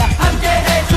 I'm getting.